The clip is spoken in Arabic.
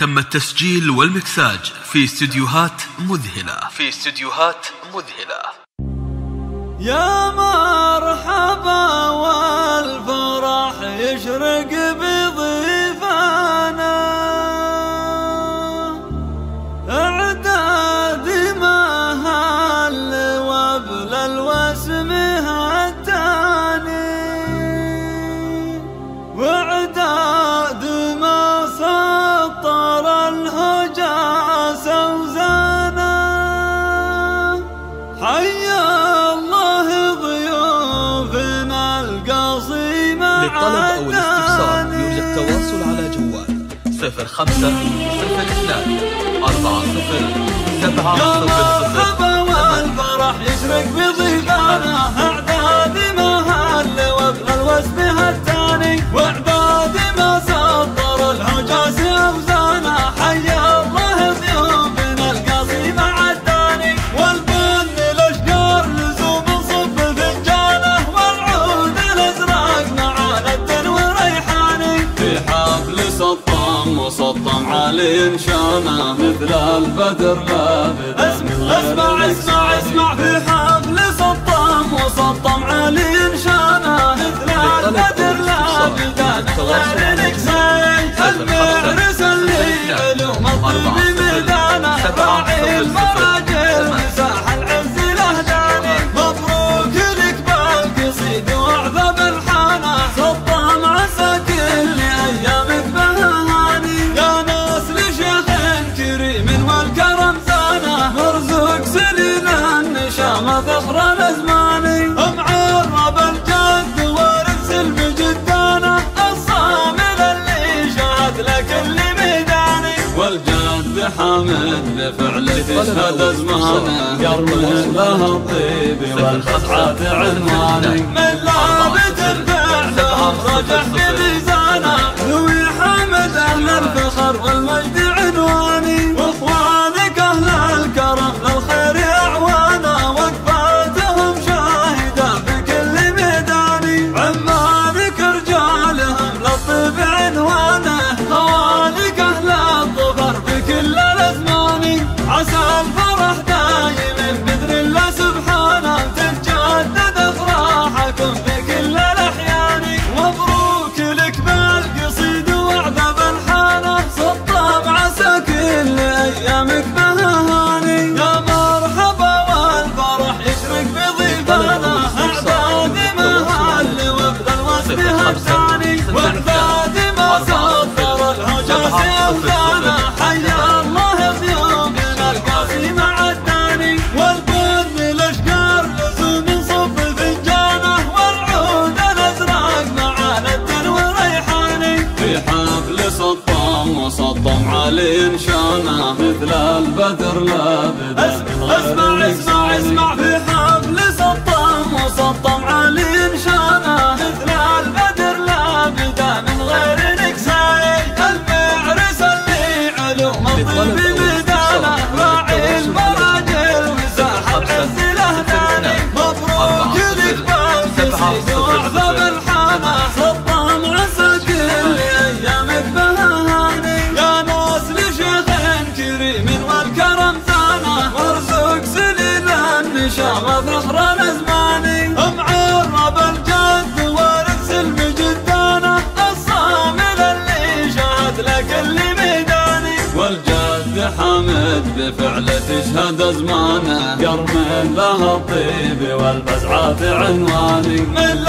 تم التسجيل والمكساج في استديوهات مذهلة. في استديوهات مذهلة. يا مرحبا والفرح يشرق شوال صفر خمسة صفر اثنان. أربعة صفر سبعة صفر. سطام وسطام علي شانه مثل البدر لا اسمع اسمع اسمع اسمع في حفل سطام مسطم علي شانه مثل البدر لا بدان غيرك زي المعرس اللي علوم الطب ميدانه راعي المعرس حامد بفعلك تشهد أزمانه يرمي لها الطيب والخدعة عنوانه سطام وصدام علي شانه مثل البدر لا بدر أسمع أسمع أسمع في حفل سطام وصدام. شرف نصر الازماني أم عرب الجد وارث سلم جدانا الصامل اللي شهد لك اللي ميداني والجد حامد بفعله تشهد أزمانه. يرمي له الطيب والبزعات عنواني من